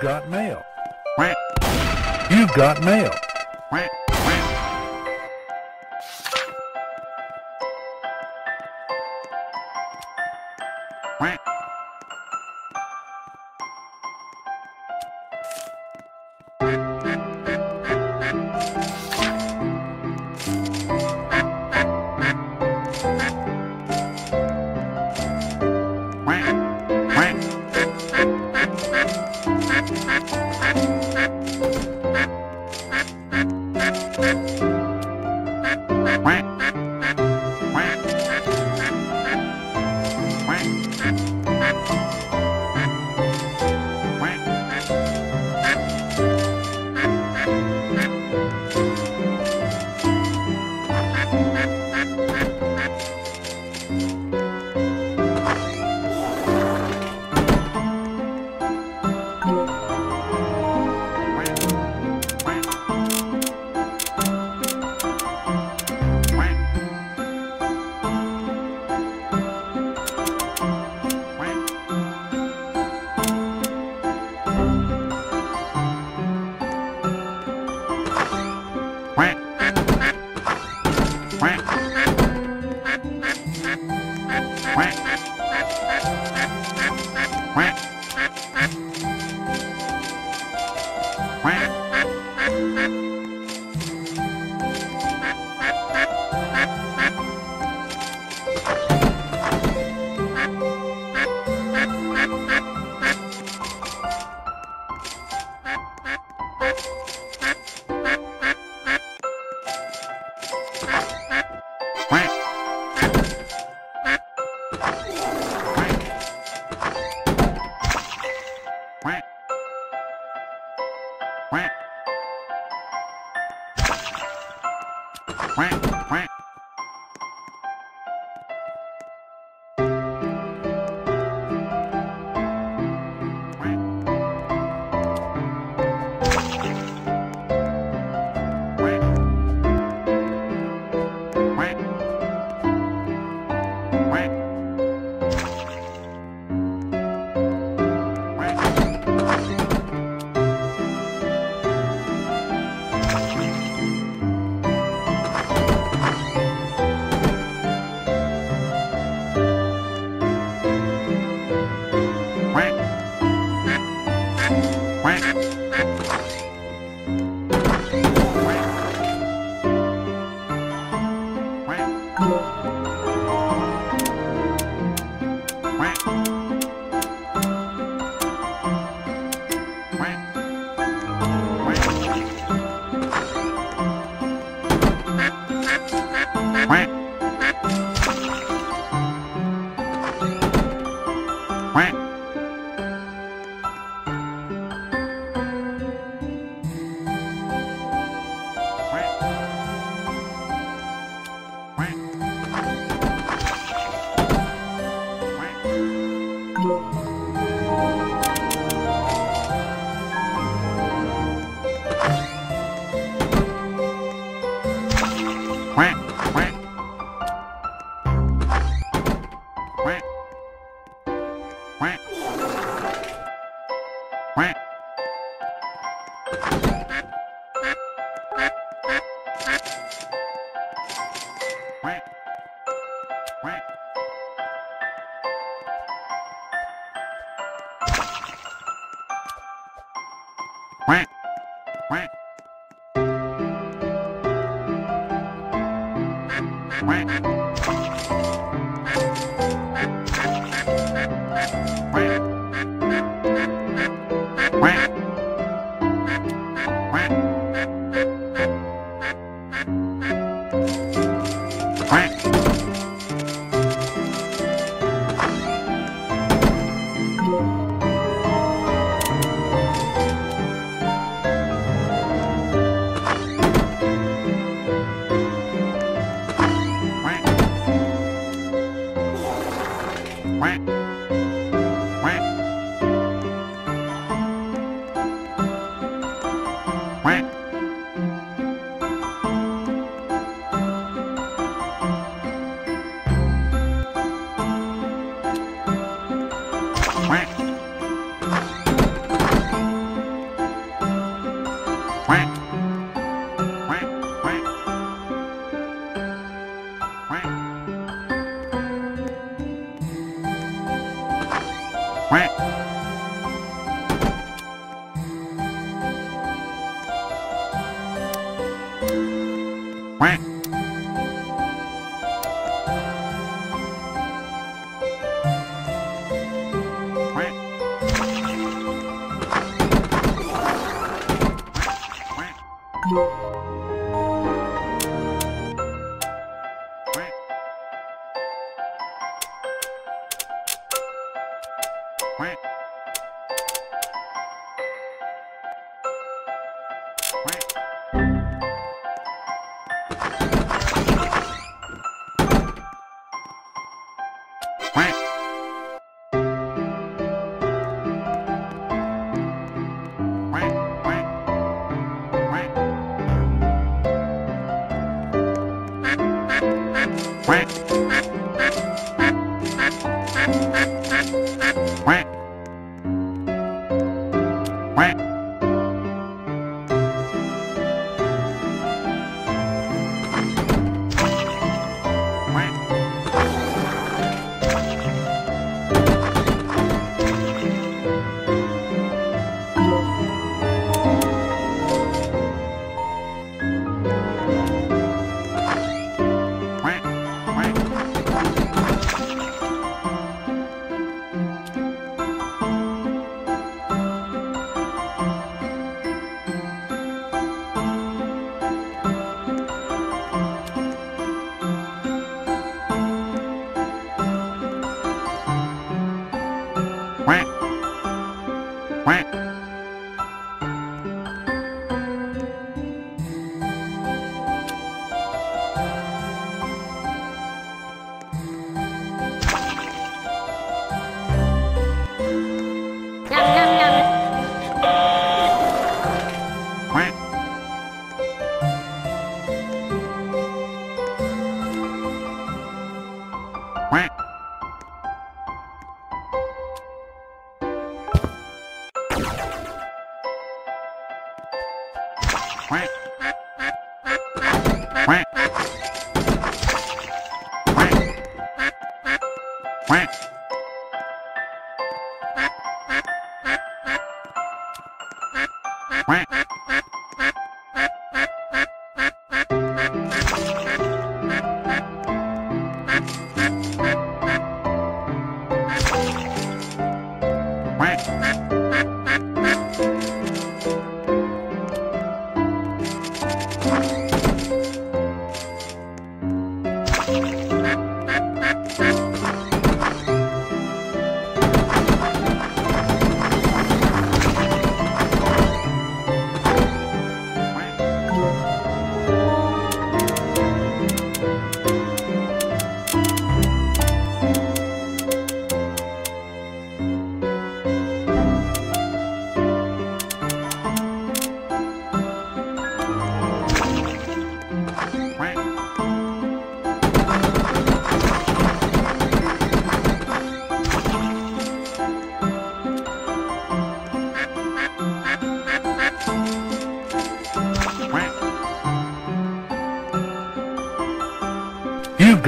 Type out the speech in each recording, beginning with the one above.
You've got mail. You've got mail.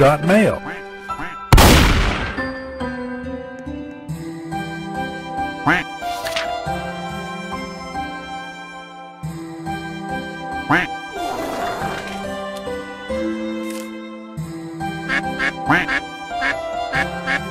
got mail. Quack.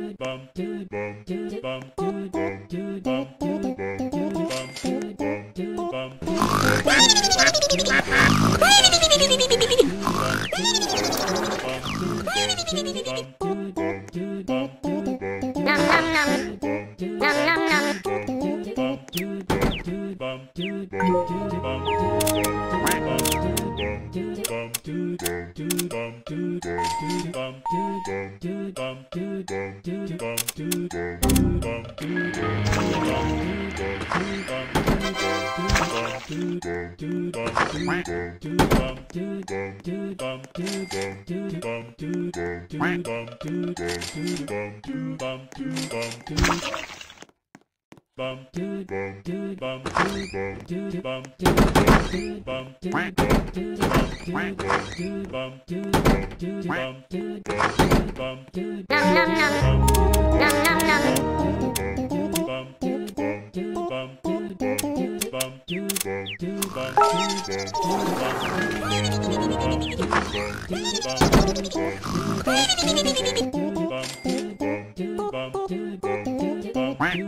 bum doo bum doo bum doo bum doo bum doo bum doo bum doo bum doo bum doo bum doo bum doo bum doo nom nom nom nom nom nom bum doo bum doo bum doo bum doo bum doo bum doo bum doo bum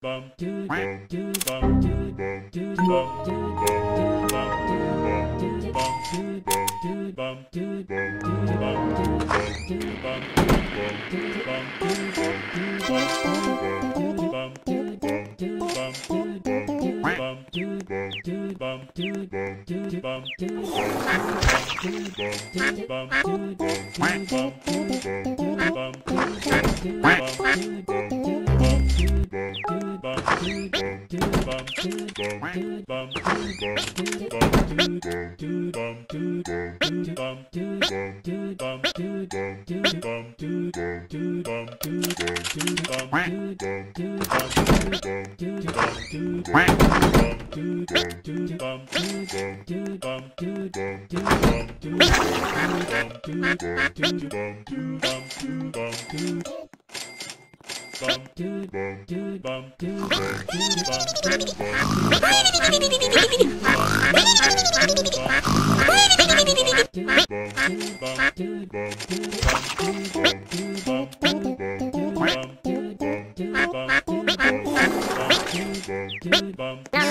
bum do do do bum do do bum do do bum do bum do bum do bum do bum do bum do bum do bum do bum do bum do Bum. Bum.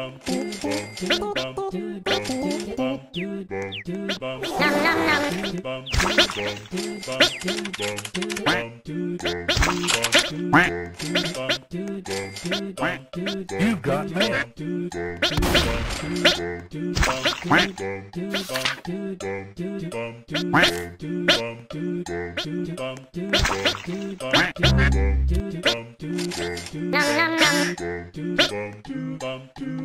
You got mail.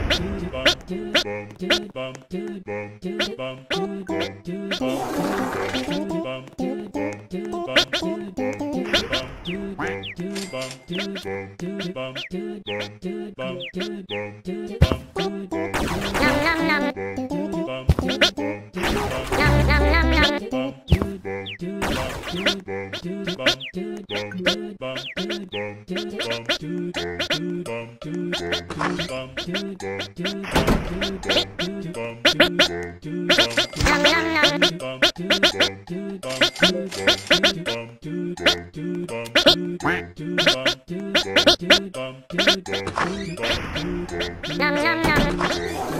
bum bum bum bum Nom nom nom.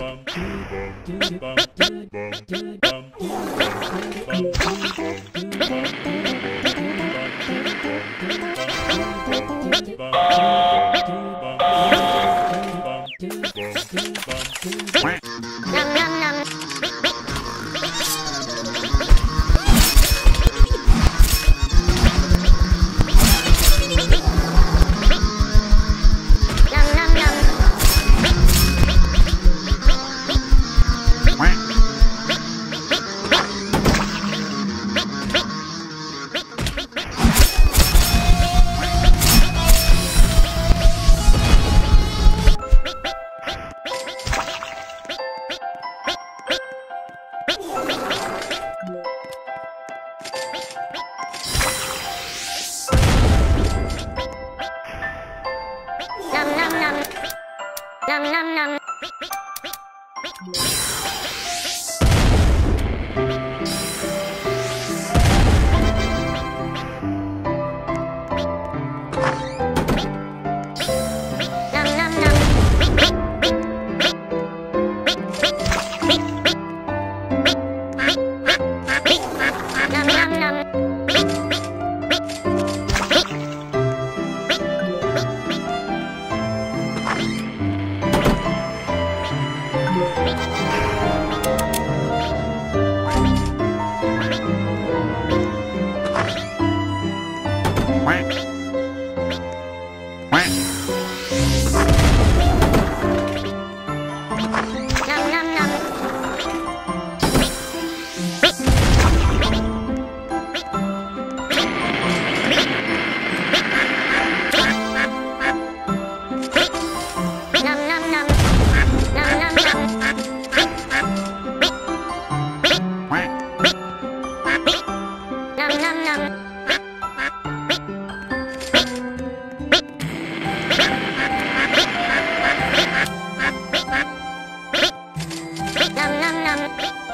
Nom nom nom.